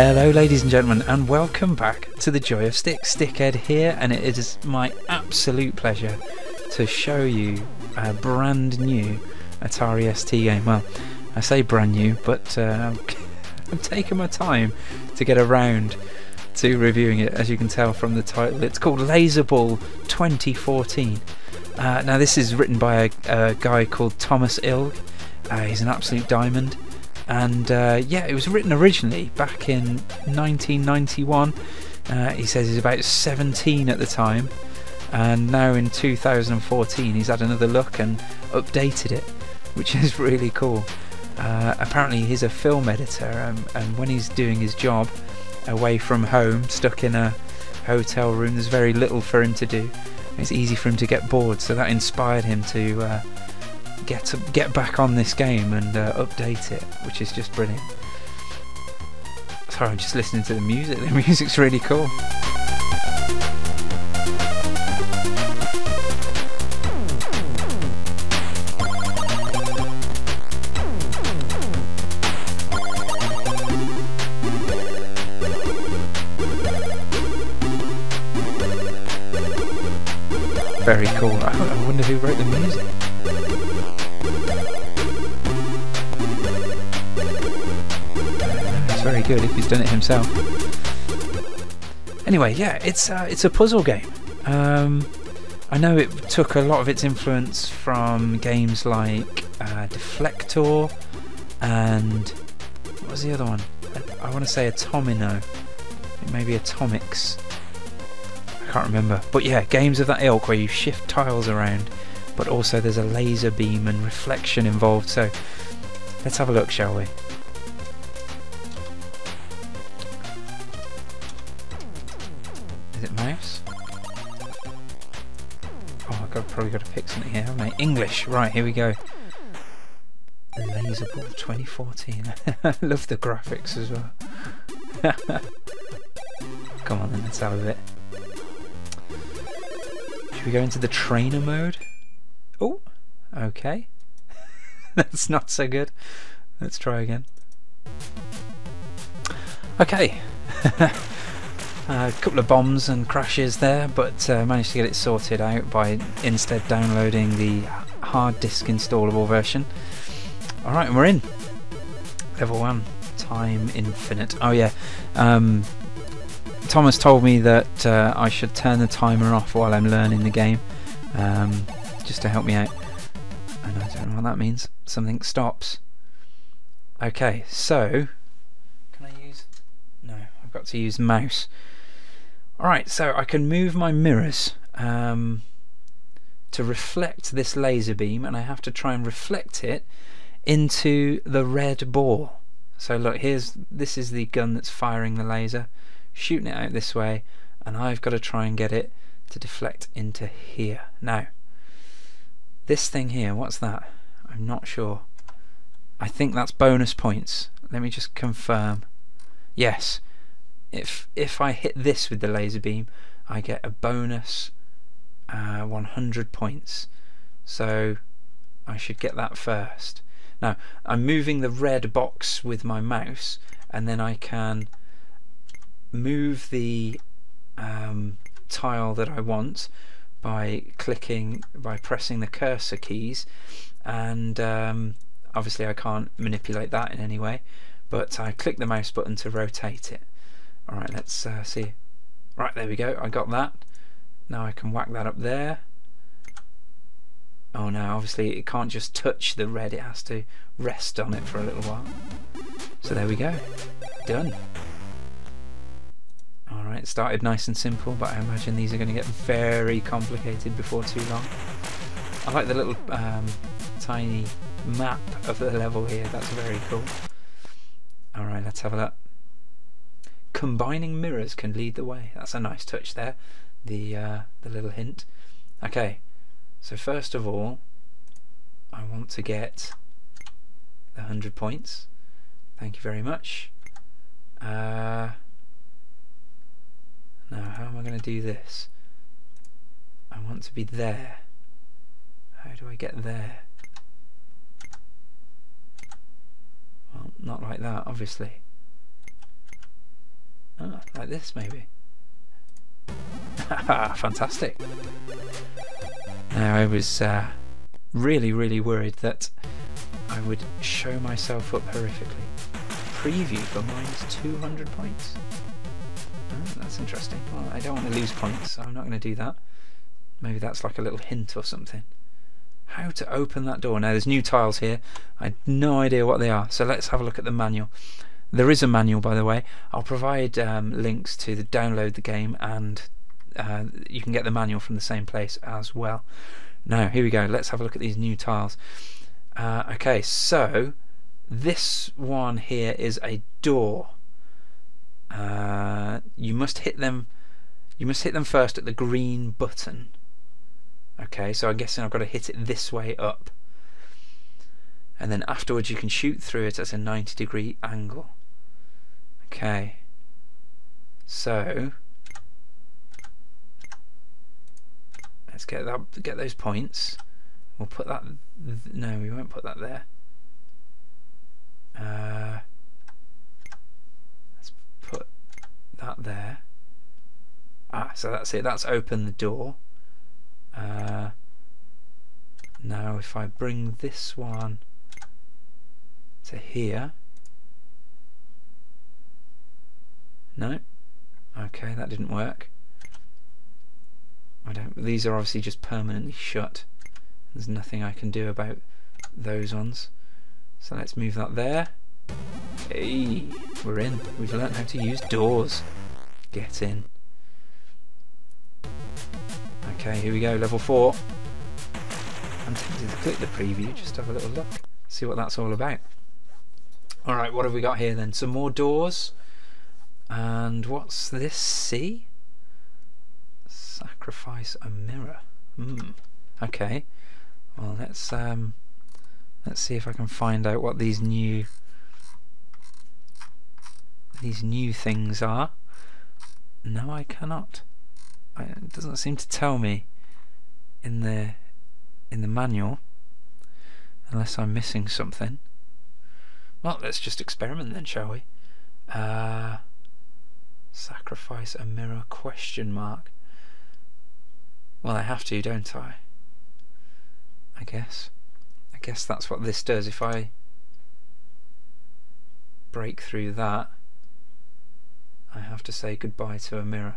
Hello, ladies and gentlemen, and welcome back to the Joy of Sticks. Stickhead here, and it is my absolute pleasure to show you a brand new Atari ST game. Well, I say brand new, but uh, I'm taking my time to get around to reviewing it, as you can tell from the title. It's called Laserball 2014. Uh, now, this is written by a, a guy called Thomas Ilg. Uh, he's an absolute diamond and uh, yeah, it was written originally back in 1991. Uh, he says he's about 17 at the time, and now in 2014 he's had another look and updated it, which is really cool. Uh, apparently, he's a film editor, um, and when he's doing his job away from home, stuck in a hotel room, there's very little for him to do. It's easy for him to get bored, so that inspired him to uh, get to, get back on this game and uh, update it, which is just brilliant. Sorry, I'm just listening to the music. The music's really cool. Very cool. I wonder who wrote the music. It's very good if he's done it himself. Anyway, yeah, it's uh, it's a puzzle game. Um, I know it took a lot of its influence from games like uh, Deflektor and what was the other one? I, I want to say Atomino, maybe Atomix. Can't remember, but yeah, games of that ilk where you shift tiles around, but also there's a laser beam and reflection involved. So let's have a look, shall we? Is it mouse? Oh, I've probably got to pick something here, haven't I? English! Right, here we go. Laserball 2014. I love the graphics as well. Come on then, let's have a bit. We go into the trainer mode? Oh, okay. That's not so good. Let's try again. Okay. A couple of bombs and crashes there, but uh, managed to get it sorted out by instead downloading the hard disk installable version. Alright, and we're in. Level 1, Time Infinite. Oh yeah, um, Thomas told me that uh, I should turn the timer off while I'm learning the game, um, just to help me out. And I don't know what that means. Something stops. Okay, so... Can I use... No, I've got to use mouse. Alright, so I can move my mirrors um, to reflect this laser beam and I have to try and reflect it into the red ball. So look, here's this is the gun that's firing the laser, shooting it out this way, and I've got to try and get it to deflect into here. Now, this thing here, what's that? I'm not sure. I think that's bonus points. Let me just confirm. Yes, if if I hit this with the laser beam I get a bonus uh, 100 points so I should get that first now I'm moving the red box with my mouse and then I can move the um, tile that I want by clicking by pressing the cursor keys and um, obviously I can't manipulate that in any way but I click the mouse button to rotate it Alright, let's uh, see. Right, there we go. I got that. Now I can whack that up there. Oh no, obviously it can't just touch the red, it has to rest on it for a little while. So there we go. Done. Alright, started nice and simple, but I imagine these are going to get very complicated before too long. I like the little um, tiny map of the level here, that's very cool. Alright, let's have a look combining mirrors can lead the way. That's a nice touch there, the, uh, the little hint. Okay, so first of all, I want to get the 100 points. Thank you very much. Uh, now, how am I going to do this? I want to be there. How do I get there? Well, not like that, obviously. Ah, like this, maybe. Fantastic. Now, I was uh, really, really worried that I would show myself up horrifically. Preview for minus 200 points. That's interesting. Well, I don't want to lose points, so I'm not going to do that. Maybe that's like a little hint or something. How to open that door. Now, there's new tiles here. I had no idea what they are, so let's have a look at the manual. There is a manual, by the way. I'll provide um, links to the download the game, and uh, you can get the manual from the same place as well. Now, here we go. Let's have a look at these new tiles. Uh, okay, so this one here is a door. Uh, you must hit them. You must hit them first at the green button. Okay, so I'm guessing I've got to hit it this way up. And then afterwards you can shoot through it at a 90 degree angle. Okay. So let's get that get those points. We'll put that no, we won't put that there. Uh, let's put that there. Ah, so that's it. That's open the door. Uh, now if I bring this one to here no okay that didn't work I don't these are obviously just permanently shut there's nothing I can do about those ones so let's move that there hey we're in we've learned how to use doors get in okay here we go level 4 I'm tempted to click the preview just have a little look see what that's all about Alright, what have we got here then? Some more doors. And what's this? See? Sacrifice a mirror. Hmm. Okay. Well, let's um, let's see if I can find out what these new these new things are. No, I cannot. It doesn't seem to tell me in the in the manual, unless I'm missing something. Well, let's just experiment then, shall we? Uh, sacrifice a mirror question mark. Well, I have to, don't I? I guess. I guess that's what this does. If I break through that, I have to say goodbye to a mirror,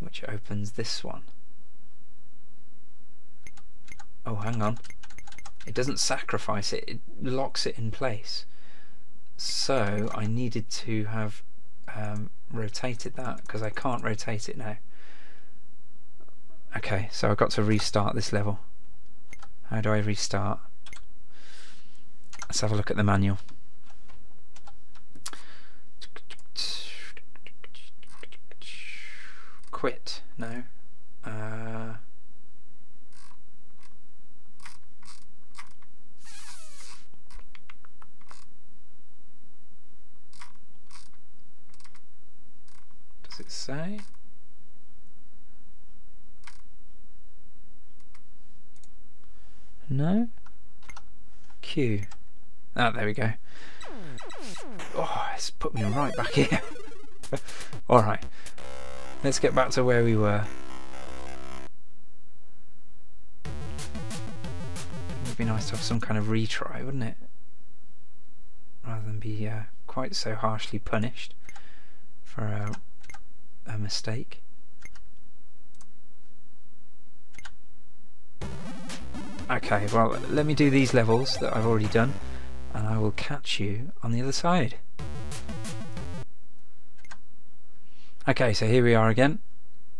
which opens this one. Oh, hang on. It doesn't sacrifice it, it locks it in place. So I needed to have um, rotated that because I can't rotate it now. Okay, so I've got to restart this level. How do I restart? Let's have a look at the manual. Quit, no. Uh, does it say? No? Q. Ah, there we go. Oh, it's put me right back here. Alright. Let's get back to where we were. It would be nice to have some kind of retry, wouldn't it? Rather than be uh, quite so harshly punished for a, a mistake. Okay, well, let me do these levels that I've already done, and I will catch you on the other side. Okay, so here we are again.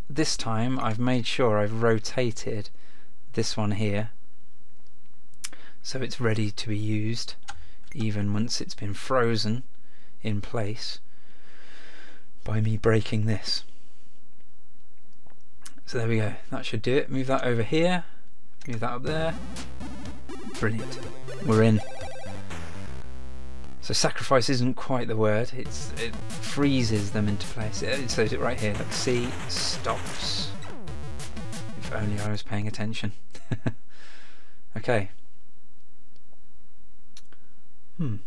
This time I've made sure I've rotated this one here so it's ready to be used even once it's been frozen in place by me breaking this. So there we go, that should do it. Move that over here, move that up there. Brilliant, we're in. So sacrifice isn't quite the word, it's, it freezes them into place. It says it right here, look, see, stops. If only I was paying attention. okay. Hmm.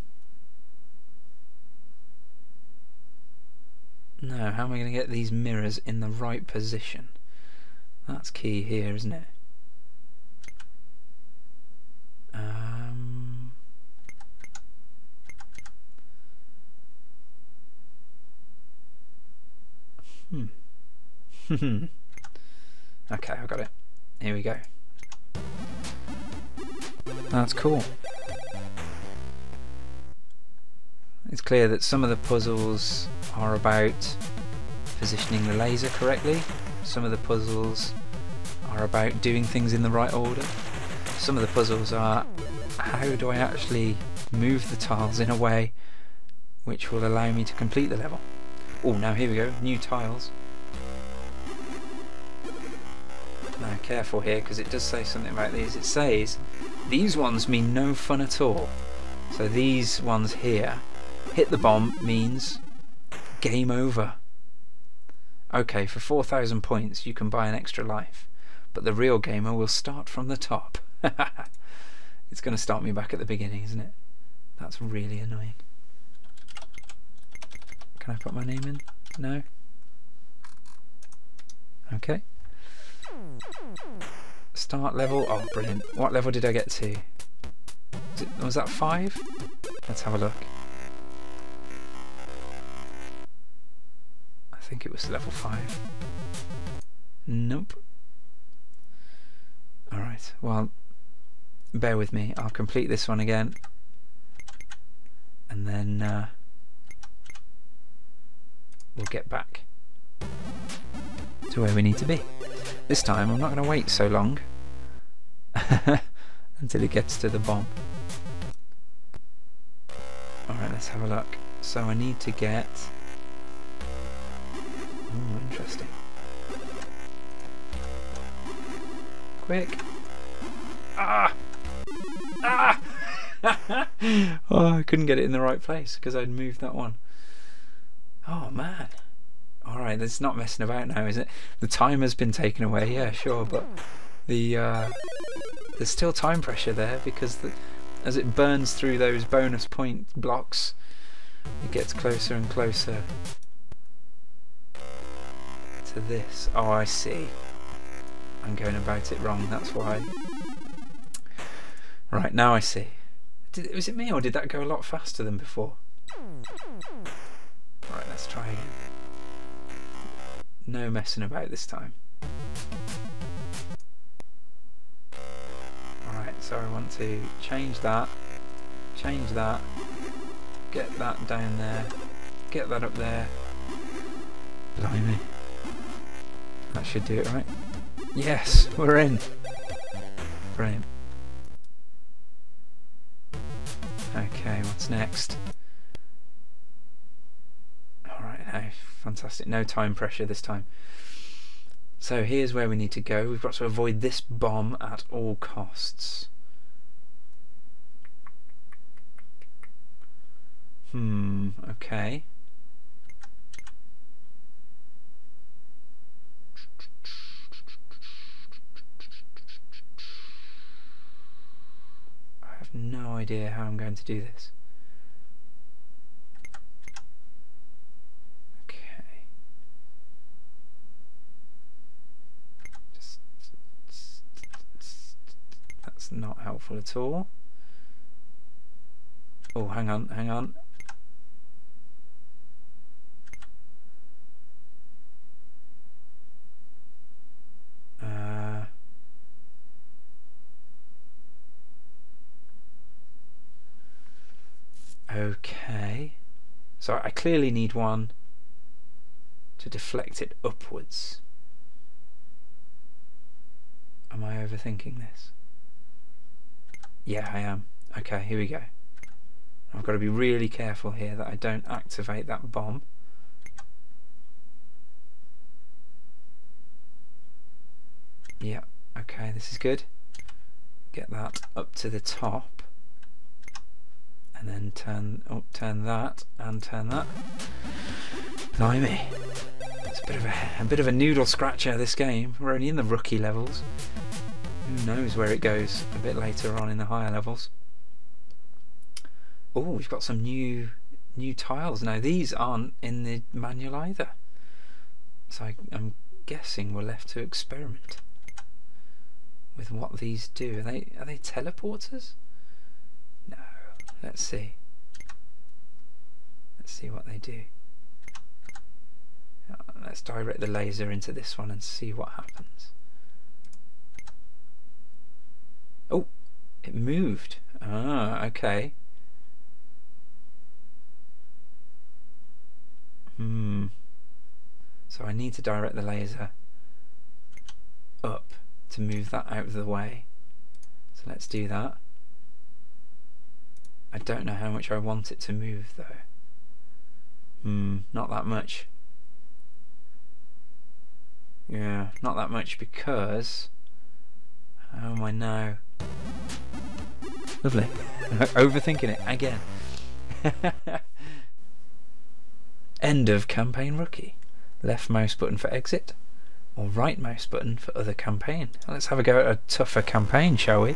Now, how am I going to get these mirrors in the right position? That's key here, isn't it? Um, hmm. okay, I got it. Here we go. That's cool. It's clear that some of the puzzles are about positioning the laser correctly, some of the puzzles are about doing things in the right order, some of the puzzles are how do I actually move the tiles in a way which will allow me to complete the level. Oh, now here we go, new tiles. Careful here because it does say something about these. It says these ones mean no fun at all. So these ones here, hit the bomb means game over. Okay, for 4,000 points you can buy an extra life, but the real gamer will start from the top. it's going to start me back at the beginning, isn't it? That's really annoying. Can I put my name in? No? Okay. Start level. Oh, brilliant. What level did I get to? Was, it, was that five? Let's have a look. I think it was level five. Nope. Alright, well, bear with me. I'll complete this one again. And then uh, we'll get back to where we need to be. This time I'm not going to wait so long until it gets to the bomb. Alright, let's have a look. So I need to get... Oh, interesting. Quick! Ah! Ah! oh, I couldn't get it in the right place because I'd moved that one. Oh man. That's not messing about now, is it? The time has been taken away, yeah, sure, but the uh, there's still time pressure there because the, as it burns through those bonus point blocks, it gets closer and closer to this. Oh, I see. I'm going about it wrong, that's why. Right, now I see. Did, was it me or did that go a lot faster than before? Right, let's try again. No messing about this time. Alright, so I want to change that, change that, get that down there, get that up there. Blimey. That should do it right. Yes, we're in. Brilliant. Okay, what's next? Fantastic. No time pressure this time. So here's where we need to go. We've got to avoid this bomb at all costs. Hmm, okay. I have no idea how I'm going to do this. Not helpful at all. Oh, hang on, hang on. Uh, okay. So I clearly need one to deflect it upwards. Am I overthinking this? Yeah, I am. Okay, here we go. I've got to be really careful here that I don't activate that bomb. Yeah, okay, this is good. Get that up to the top. And then turn oh, turn that and turn that. Blimey. It's a bit of a, a bit of a noodle scratcher this game. We're only in the rookie levels. Who knows where it goes a bit later on in the higher levels. Oh, we've got some new new tiles now. These aren't in the manual either. So I, I'm guessing we're left to experiment with what these do. Are they are they teleporters? No. Let's see. Let's see what they do. Uh, let's direct the laser into this one and see what happens. Oh, it moved. Ah, okay. Hmm. So I need to direct the laser up to move that out of the way. So let's do that. I don't know how much I want it to move though. Hmm, not that much. Yeah, not that much because... How am I now? Lovely. Overthinking it again. End of campaign rookie. Left mouse button for exit, or right mouse button for other campaign. Let's have a go at a tougher campaign, shall we?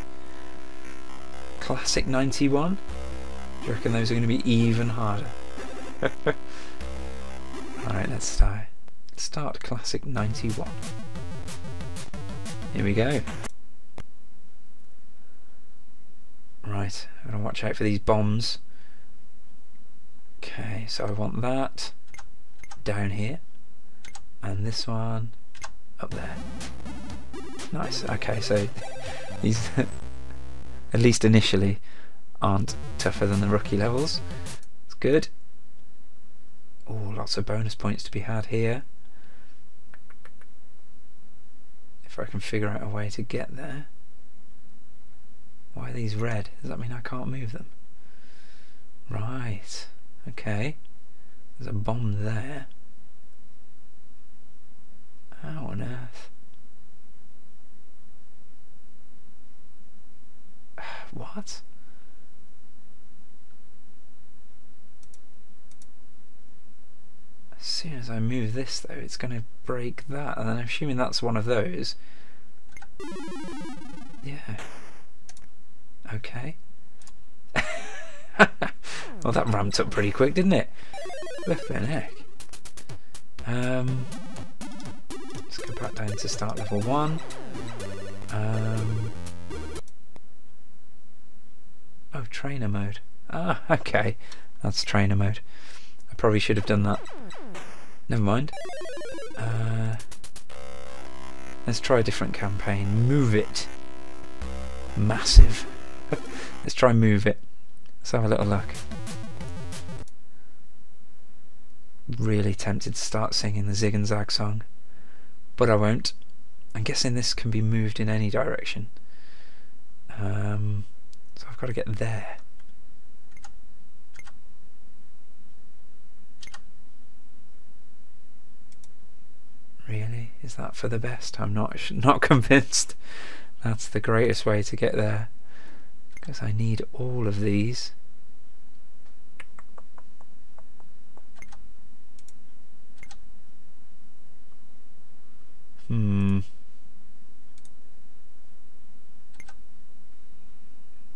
Classic 91. Do you reckon those are going to be even harder? Alright, let's start. Start Classic 91. Here we go. Right, I'm going to watch out for these bombs. Okay, so I want that down here and this one up there. Nice okay so these at least initially aren't tougher than the rookie levels. It's good. Oh lots of bonus points to be had here. If I can figure out a way to get there why are these red does that mean I can't move them right okay there's a bomb there how on earth? What? As soon as I move this though, it's going to break that, and I'm assuming that's one of those. Yeah. Okay. well, that ramped up pretty quick, didn't it? Flipping heck. Um, let's go back down to start level 1. Um, oh, trainer mode. Ah, okay. That's trainer mode. I probably should have done that. Never mind. Uh, let's try a different campaign. Move it. Massive. Let's try and move it. Let's have a little look. Really tempted to start singing the Zig and Zag song but I won't. I'm guessing this can be moved in any direction. Um, so I've got to get there. Really? Is that for the best? I'm not not convinced. That's the greatest way to get there. Because I need all of these. Hmm.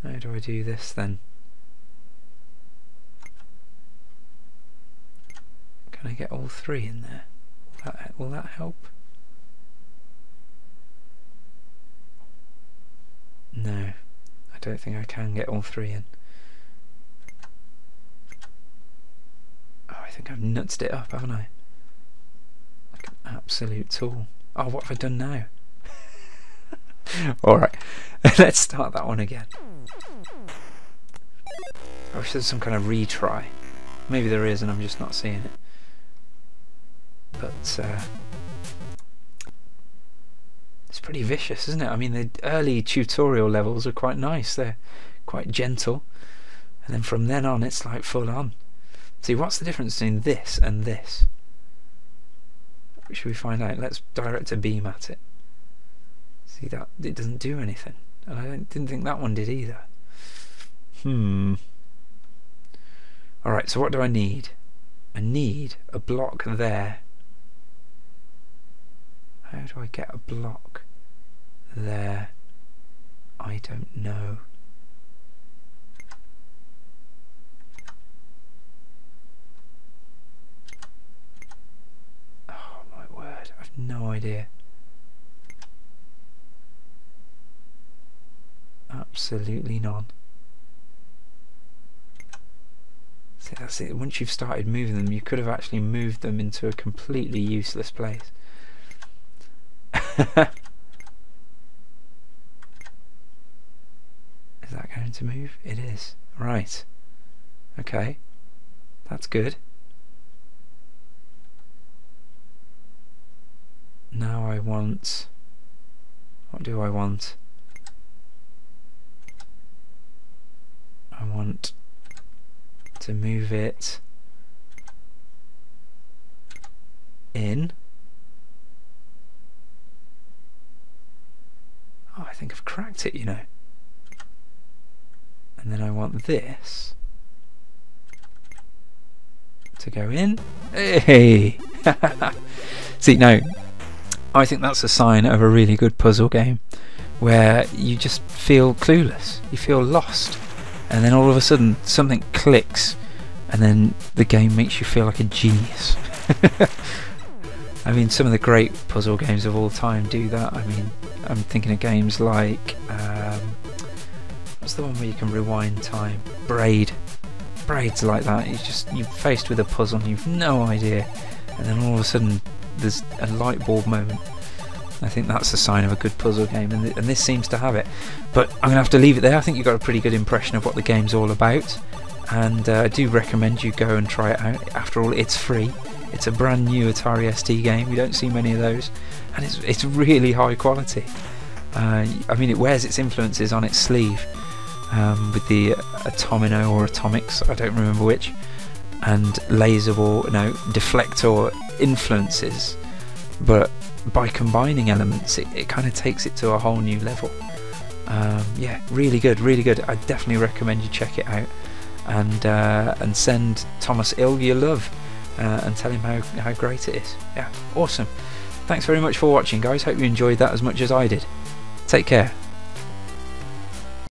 How do I do this then? Can I get all three in there? Will that, will that help? No, Don't think I can get all three in. Oh, I think I've nutsed it up, haven't I? Like an absolute tool. Oh, what have I done now? Alright, let's start that one again. I wish there's some kind of retry. Maybe there is and I'm just not seeing it. But, uh, pretty vicious, isn't it? I mean, the early tutorial levels are quite nice. They're quite gentle. And then from then on, it's like full on. See, what's the difference between this and this? Should we find out? Let's direct a beam at it. See that? It doesn't do anything. And I didn't think that one did either. Hmm. Alright, so what do I need? I need a block there How do I get a block there? I don't know. Oh my word, I've no idea. Absolutely none. See, that's it. Once you've started moving them, you could have actually moved them into a completely useless place. Is that going to move? It is. Right. Okay. That's good. Now I want... What do I want? I want to move it in. Oh, I think I've cracked it, you know. And then I want this to go in. Hey! See, now, I think that's a sign of a really good puzzle game where you just feel clueless, you feel lost, and then all of a sudden something clicks, and then the game makes you feel like a genius. I mean, some of the great puzzle games of all time do that. I mean, I'm thinking of games like um, what's the one where you can rewind time? Braid. Braid's like that. It's just you're faced with a puzzle and you've no idea, and then all of a sudden there's a light bulb moment. I think that's a sign of a good puzzle game, and, th and this seems to have it. But I'm going to have to leave it there. I think you've got a pretty good impression of what the game's all about, and uh, I do recommend you go and try it out. After all, it's free. It's a brand new Atari ST game. We don't see many of those, and it's it's really high quality. Uh, I mean, it wears its influences on its sleeve um, with the Atomino or Atomix, I don't remember which, and laser ball, no, Deflektor influences, but by combining elements, it, it kind of takes it to a whole new level. Um, yeah, really good, really good. I definitely recommend you check it out, and uh, and send Thomas Ilg your love, uh, and tell him how how great it is. Yeah, awesome. Thanks very much for watching, guys. Hope you enjoyed that as much as I did. Take care.